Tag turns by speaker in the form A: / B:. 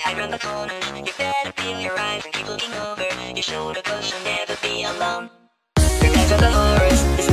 A: say I run the corner You better peel your eyes and keep looking over Your shoulder cause you'll never be alone. The days of the horrors.